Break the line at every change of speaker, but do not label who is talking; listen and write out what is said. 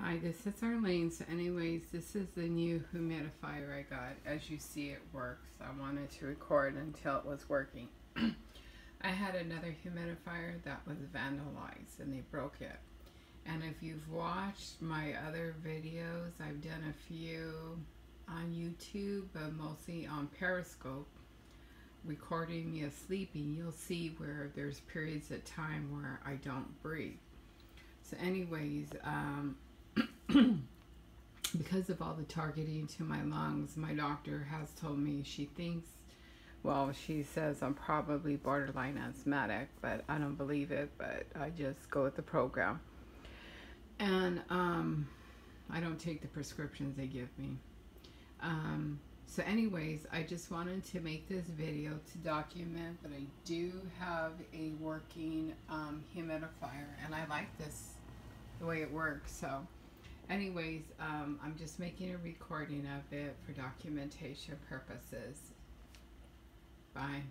Hi, this is Arlene. So anyways, this is the new humidifier I got. As you see, it works. I wanted to record until it was working. I had another humidifier that was vandalized and they broke it. And if you've watched my other videos, I've done a few on YouTube, but mostly on Periscope, recording me sleeping, you'll see where there's periods of time where I don't breathe. So anyways, um, because of all the targeting to my lungs, my doctor has told me she thinks, well, she says I'm probably borderline asthmatic, but I don't believe it, but I just go with the program. And um, I don't take the prescriptions they give me. Um, so anyways, I just wanted to make this video to document that I do have a working um, humidifier and I like this, the way it works. So anyways, um, I'm just making a recording of it for documentation purposes. Bye.